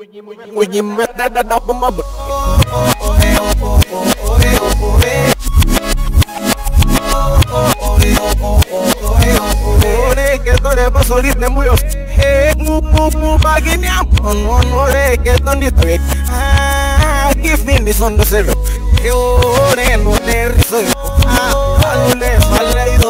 When you met that, Que tú le vas Mu mu mu ore que donde Give me this on the zero ore no Ah,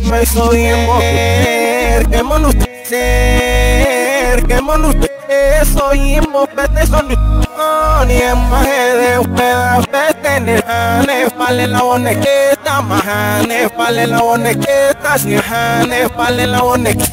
me soñemos usted, soy Soñemos, vete no Ni en más de usted, vete jane vale la bonequeta, majane vale la bonequeta, si jane vale la bonequeta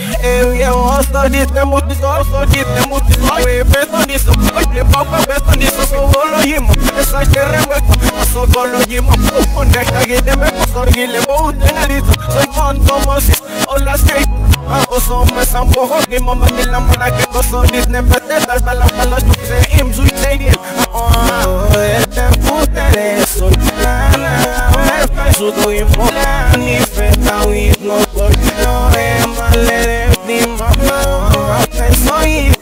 area Host on this, them must is also this Them must is always based on this Play power based on this So follow him up Yes, I am him with So follow him up On that I get them back So he to be out in a little So I can't come on this All I say Osome sambo hoki mama nila mwana keko so this never said that bala bala shukse im zui stadium Oh, etem putere sultana Wefe sudu imolani feta with no portion